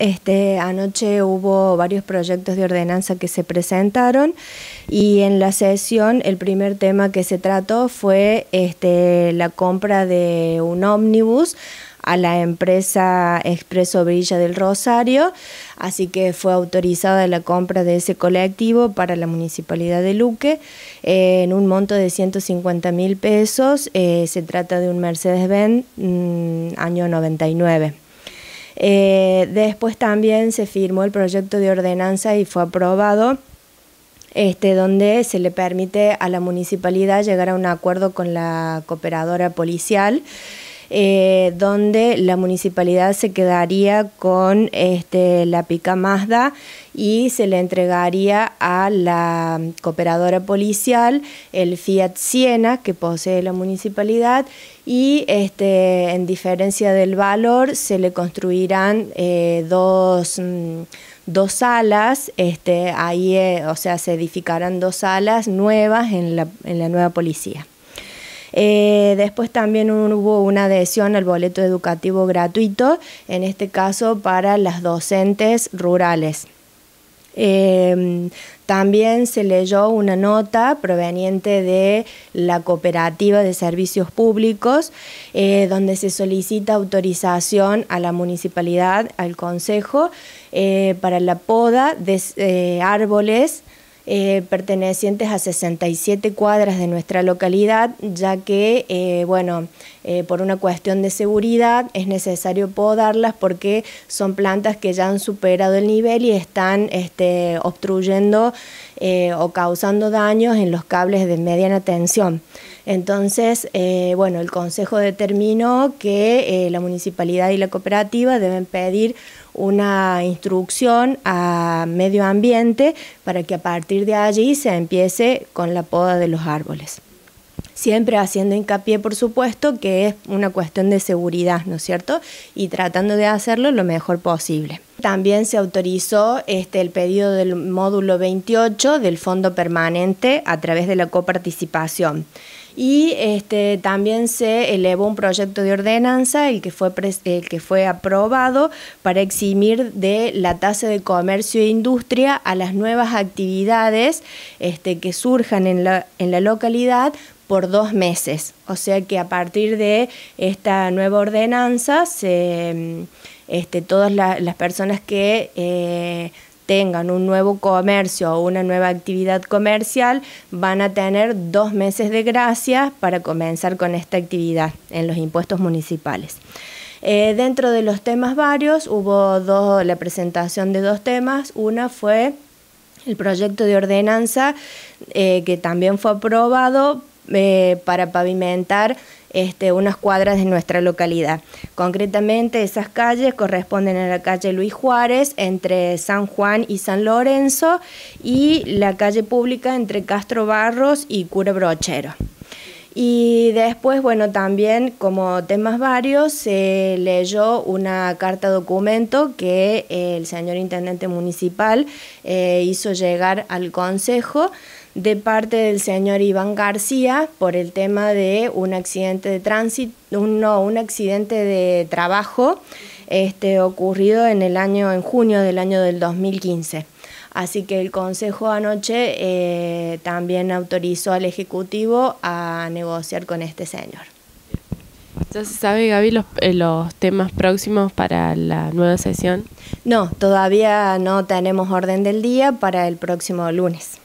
este, anoche hubo varios proyectos de ordenanza que se presentaron y en la sesión el primer tema que se trató fue este, la compra de un ómnibus a la empresa Expreso Brilla del Rosario, así que fue autorizada la compra de ese colectivo para la Municipalidad de Luque eh, en un monto de 150 mil pesos. Eh, se trata de un Mercedes-Benz mm, año 99. Eh, después también se firmó el proyecto de ordenanza y fue aprobado este, donde se le permite a la municipalidad llegar a un acuerdo con la cooperadora policial eh, donde la municipalidad se quedaría con este, la pica Mazda y se le entregaría a la cooperadora policial el Fiat Siena que posee la municipalidad y este, en diferencia del valor se le construirán eh, dos... Mm, dos salas, este, ahí, eh, o sea, se edificarán dos salas nuevas en la, en la nueva policía. Eh, después también hubo una adhesión al boleto educativo gratuito, en este caso para las docentes rurales. Em, también se leyó una nota proveniente de la Cooperativa de Servicios Públicos, eh, donde se solicita autorización a la municipalidad, al Consejo, eh, para la poda de árboles eh, pertenecientes a 67 cuadras de nuestra localidad, ya que, eh, bueno, eh, por una cuestión de seguridad es necesario podarlas porque son plantas que ya han superado el nivel y están este, obstruyendo o causando daños en los cables de mediana tensión. Entonces, bueno, el Consejo determinó que la municipalidad y la cooperativa deben pedir una instrucción a medio ambiente para que a partir de allí se empiece con la poda de los árboles. Siempre haciendo hincapié, por supuesto, que es una cuestión de seguridad, ¿no es cierto? Y tratando de hacerlo lo mejor posible. También se autorizó este, el pedido del módulo 28 del Fondo Permanente a través de la coparticipación y este, también se elevó un proyecto de ordenanza, el que fue, el que fue aprobado para eximir de la tasa de comercio e industria a las nuevas actividades este, que surjan en la, en la localidad por dos meses. O sea que a partir de esta nueva ordenanza, se, este, todas las personas que eh, tengan un nuevo comercio o una nueva actividad comercial, van a tener dos meses de gracia para comenzar con esta actividad en los impuestos municipales. Eh, dentro de los temas varios hubo dos, la presentación de dos temas. Una fue el proyecto de ordenanza eh, que también fue aprobado eh, para pavimentar este, unas cuadras de nuestra localidad. Concretamente, esas calles corresponden a la calle Luis Juárez entre San Juan y San Lorenzo y la calle pública entre Castro Barros y Cure Brochero. Y después, bueno, también como temas varios, se leyó una carta documento que el señor intendente municipal eh, hizo llegar al Consejo de parte del señor Iván García por el tema de un accidente de tránsito, un, no, un accidente de trabajo este, ocurrido en el año, en junio del año del 2015. Así que el Consejo anoche eh, también autorizó al Ejecutivo a negociar con este señor. Entonces, ¿sabe Gaby los, eh, los temas próximos para la nueva sesión? No, todavía no tenemos orden del día para el próximo lunes.